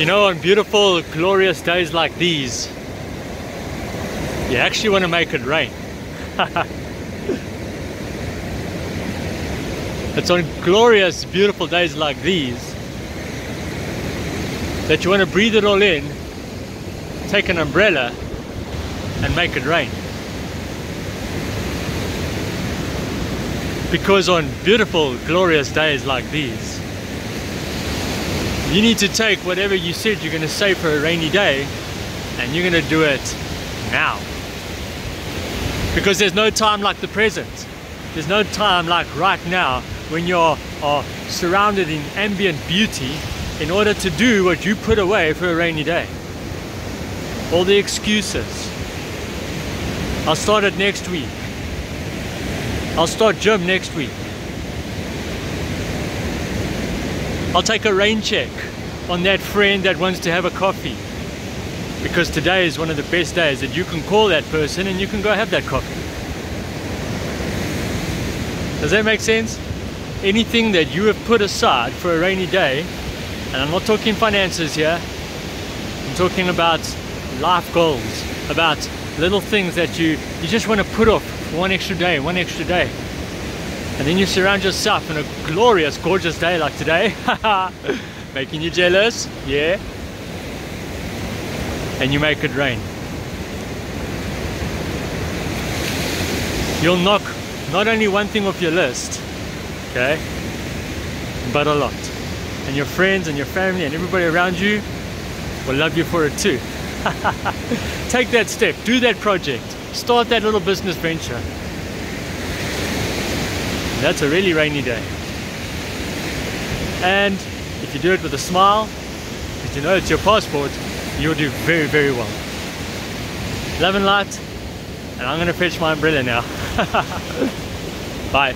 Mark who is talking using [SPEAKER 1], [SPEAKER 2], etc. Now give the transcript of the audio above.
[SPEAKER 1] You know, on beautiful, glorious days like these, you actually want to make it rain. it's on glorious, beautiful days like these that you want to breathe it all in, take an umbrella, and make it rain. Because on beautiful, glorious days like these, you need to take whatever you said you're going to save for a rainy day and you're going to do it now. Because there's no time like the present. There's no time like right now when you're are surrounded in ambient beauty in order to do what you put away for a rainy day. All the excuses. I'll start it next week. I'll start gym next week. I'll take a rain check on that friend that wants to have a coffee. Because today is one of the best days that you can call that person and you can go have that coffee. Does that make sense? Anything that you have put aside for a rainy day, and I'm not talking finances here, I'm talking about life goals, about little things that you, you just want to put off one extra day, one extra day. And then you surround yourself in a glorious, gorgeous day like today. Making you jealous, yeah? And you make it rain. You'll knock not only one thing off your list, okay, but a lot. And your friends and your family and everybody around you will love you for it too. Take that step, do that project, start that little business venture. That's a really rainy day. And if you do it with a smile, if you know it's your passport, you'll do very, very well. Love and light, and I'm gonna fetch my umbrella now. Bye.